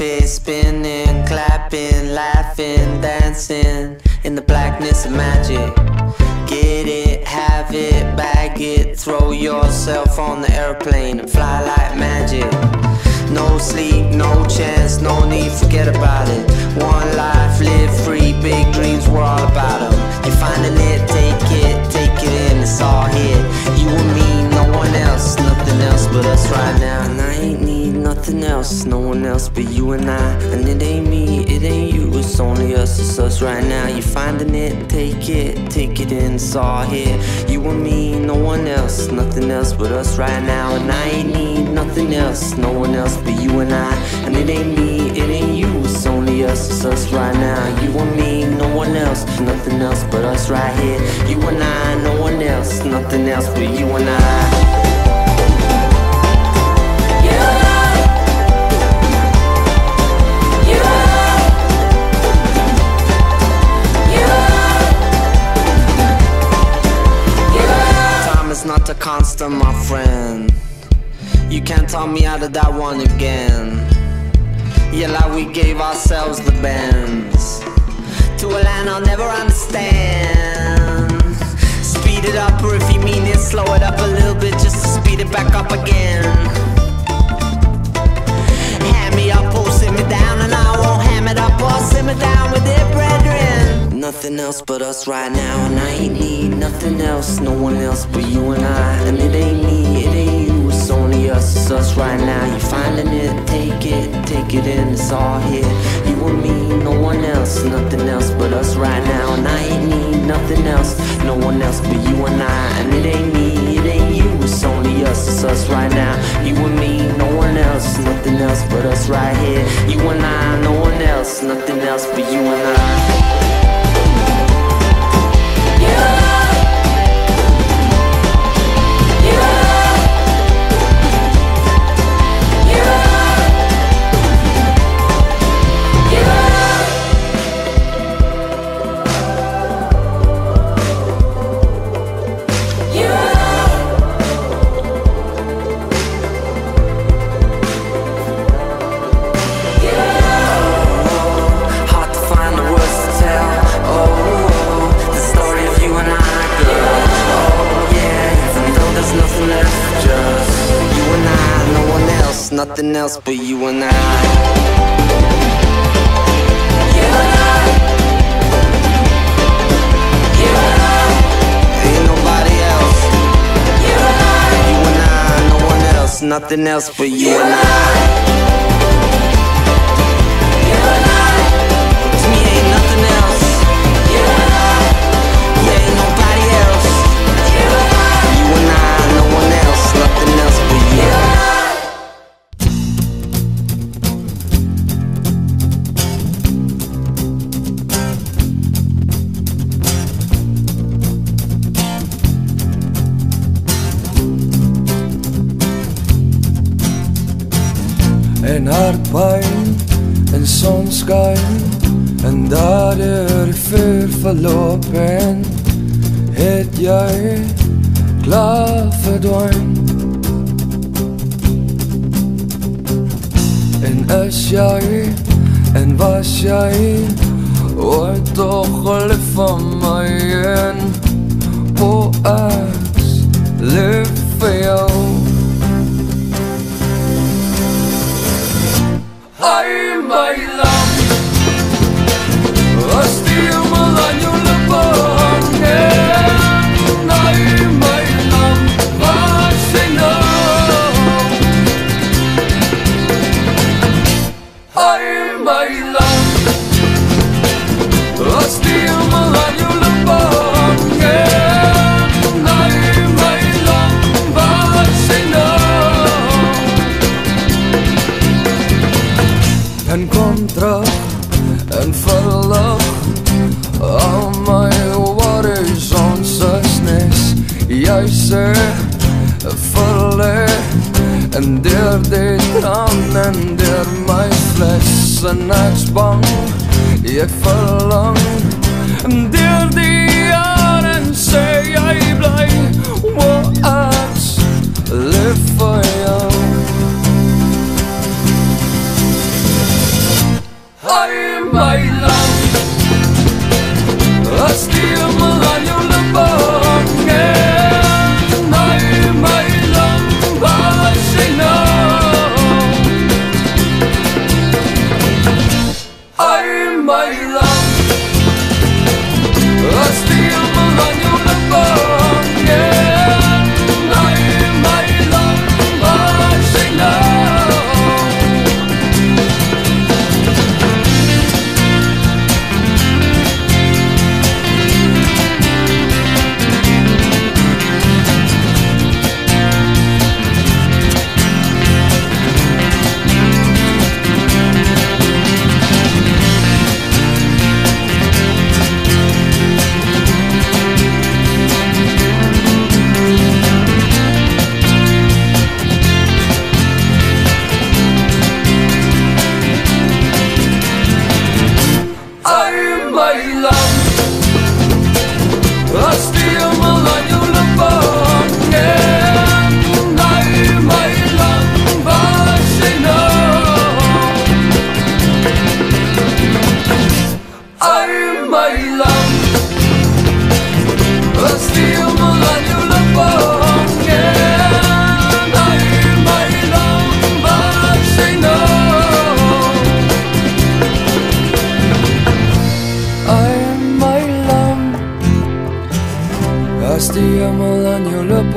spinning, clapping, laughing, dancing in the blackness of magic. Get it, have it, bag it, throw yourself on the airplane and fly like magic. No sleep, no chance, no need, forget about it. One life, live free, big dreams, we're all about them. You're finding it, take it, take it in, it's all here. You and me, nothing else, no one else but you and I. And it ain't me, it ain't you, it's only us, it's us right now. You're finding it, take it, take it in, all here. You and me, no one else, nothing else but us right now. And I ain't need nothing else, no one else but you and I. And it ain't me, it ain't you, it's only us, it's us right now. You and me, no one else, nothing else but us right here. You and I, no one else, nothing else but you and I. constant, my friend. You can't talk me out of that one again. Yeah, like we gave ourselves the bends to a land I'll never understand. Speed it up, or if you mean it, slow it up a little bit just to speed it back up again. Hand me up or sit me down, and I won't ham it up or simmer down with it, brethren. Nothing else but us right now, and I ain't nothing else, no one else but you and I. And it ain't me, it ain't you, it's only us, it's us right now. You finding it, take it, take it in, it's all here. You and me, no one else, nothing else but us right now. And I ain't need nothing else, no one else but you and I. And it ain't me, it ain't you, it's only us, it's us right now. You and me, no one else, nothing else but us right here. You and I, no one else, nothing else but you and I. nothing else but you and I. Ain't nobody else. You and I, no one else, nothing else but you and I. En hartpyn en sonskyn En daardeur vuur verloop en Het jy klaar verdwyn. En is jy en was jy Ooit toch lief van my en O ek lief sê verle en deur die traan en deur my fles en ek's my love Và still mà là yêu lắm bóng nghe Này my love và say no I am my love Và yêu lắm